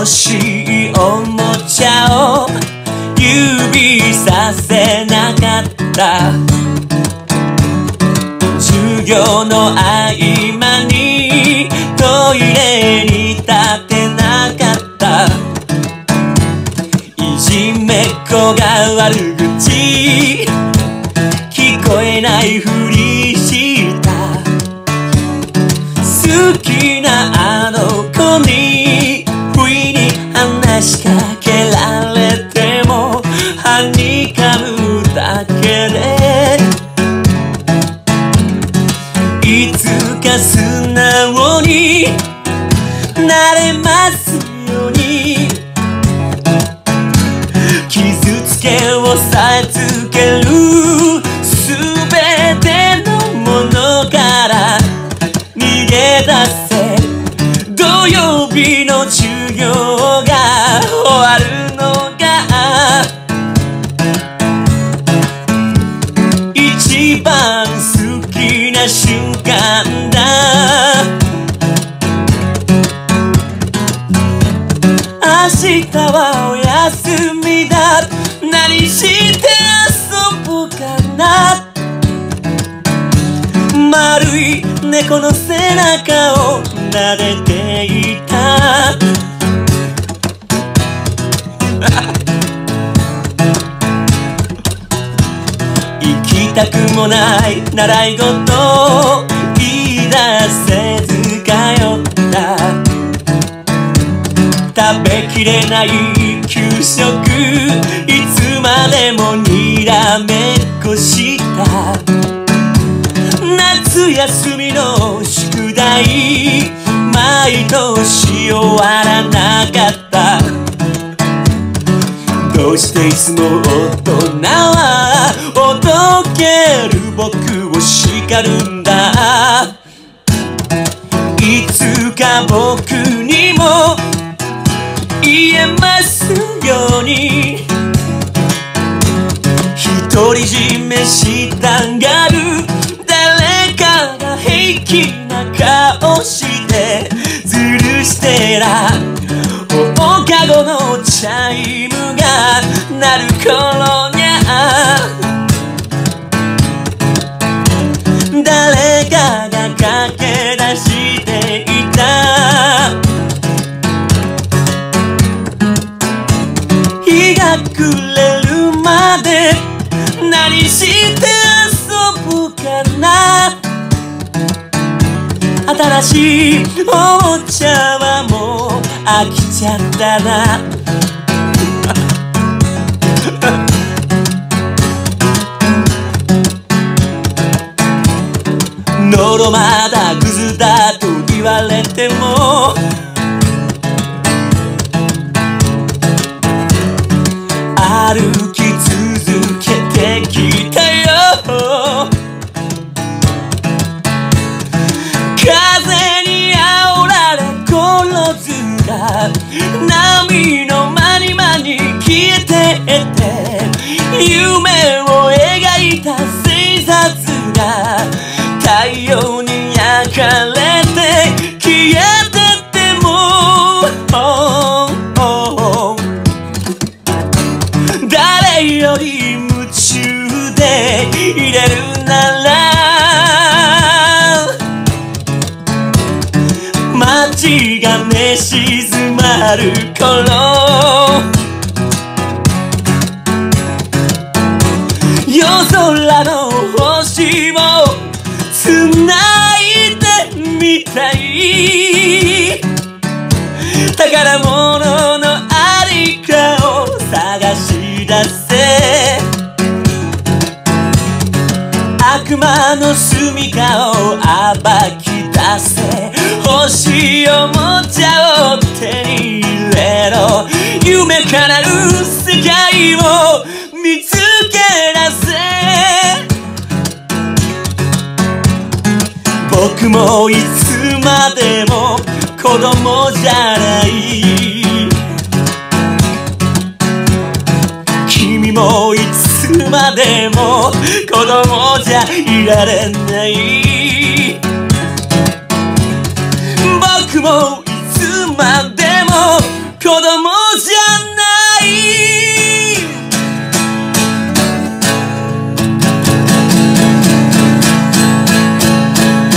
欲しいおもちゃを指させなかった。授業の合間にトイレに立てなかった。いじめっ子が悪口。聞こえないふりした。好きなあの業が終わるのが一番好きな瞬間だ。明日はお休みだ。何して遊ぼうかな。丸い猫の背中を撫でていた。たくもない習い事。を言い出せず通った。食べきれない給食。いつまでもにらめっこした。夏休みの宿題。毎年終わらなかった。どうしていつも大人はおどける僕を叱るんだいつか僕にも言えますように。独り占めしたがる誰かが平気な顔してずるしてらのチャイムが鳴る頃にゃ誰かが駆け出していた。日が暮れるまで何して遊ぼうかな。新しいおもちゃはもう飽きちゃったな。頃まだグズだと言われてもでいれるなら街が寝静まる頃夜空の星を繋いでみたい。宝物悪魔の住みかを暴き出せ。欲しいおもちゃを手に入れろ。夢叶う世界を見つけ出せ。僕もいつまでも子供じゃない。でも子供じゃいられない。